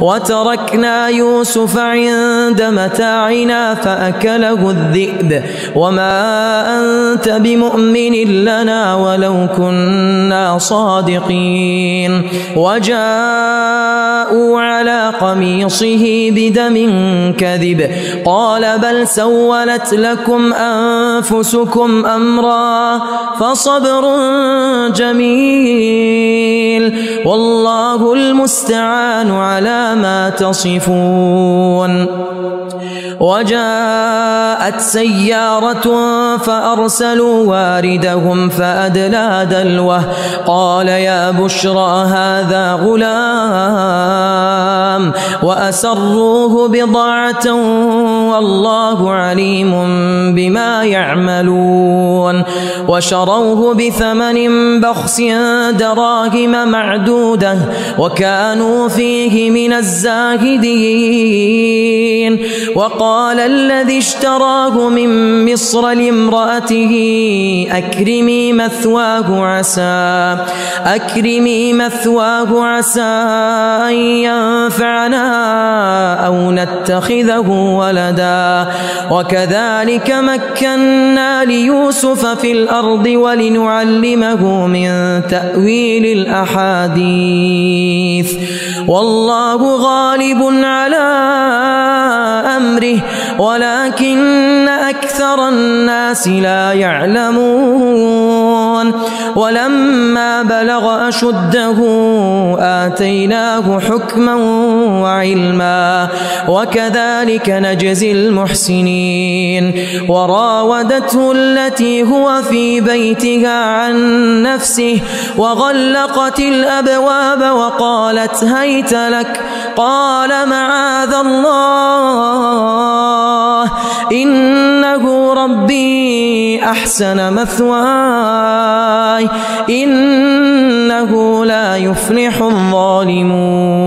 وتركنا يوسف عند متاعنا فأكله الذئب. وما أنت بمؤمن لنا ولو كنا صادقين. وجاءوا على قميصه بدم كذب. قال بل سولت لكم أنفسكم أمرا. فصبر جميل. والله المستعان على ما تصفون. وجاءت سيارة فأرسلوا واردهم فأدلى دلوه. قال يا بشرى هذا غلام وأسروه بضاعة والله عليم بما يعملون. وشروه بثمن بخس دراهم معدودة وكانوا فيه من الزاهدين. وقال الذي اشتراه من مصر لامرأته أكرمي مثواه عسى أكرمي مثواه عسى أن ينفعنا أو نتخذه ولدا. وكذلك مكنا ليوسف في الأرض ولنعلمه من تأويل الأحاديث. والله غالب على أمره ولكن أكثر الناس لا يعلمون. ولما بلغ أشده آتيناه حكما وعلما. وكذلك نجزي المحسنين. وراودته التي هو في بيتها عن نفسه. وغلقت الأبواب وقالت هيت لك. قال معاذ الله. إنه ربي أحسن مثواي إنه لا يفلح الظالمون